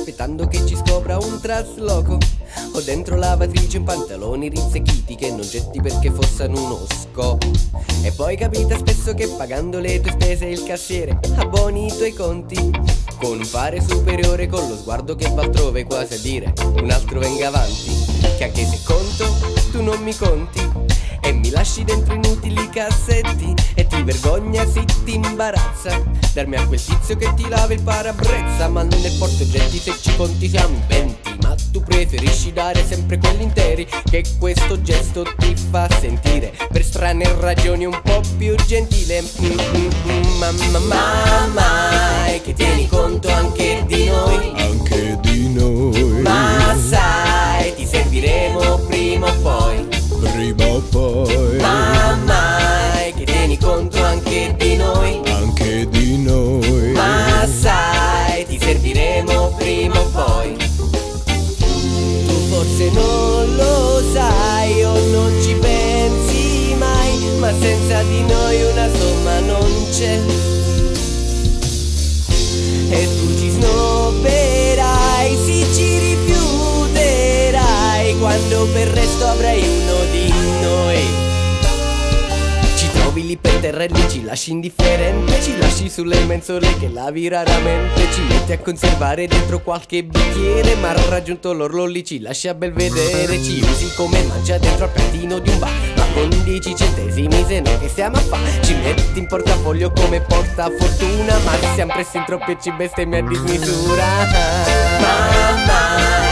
aspettando che ci scopra un trasloco. Ho dentro lavatrice un pantaloni rinsecchiti che non getti perché fossero uno scopo. E poi capita spesso che pagando le tue spese il cassiere abboni i tuoi conti. Con un fare superiore, con lo sguardo che va altrove, quasi a dire un altro venga avanti. Che anche se conto, tu non mi conti. Lasci dentro inutili cassetti E ti vergogna se ti imbarazza. Darmi a quel tizio che ti lava il parabrezza Ma non ne porto oggetti se ci conti siamo venti. Ma tu preferisci dare sempre quelli interi Che questo gesto ti fa sentire Per strane ragioni un po' più gentile. Mm, mm, mm, Mamma, mamma E che tieni conto anche di noi. Anche di noi. Ma sai, ti serviremo prima o poi forse non lo sai o non ci pensi mai Ma senza di noi una somma Trovi lì per terra e lì ci lasci indifferente Ci lasci sulle mensole che lavi raramente Ci metti a conservare dentro qualche bicchiere Ma raggiunto l'orlo lì ci lasci a bel vedere Ci usi come mancia dentro al piattino di un bar Ma con 10 centesimi se no che stiamo a fa? Ci metti in portafoglio come portafortuna Ma siamo presi in troppi e ci bestemmi a dismisura. Mamma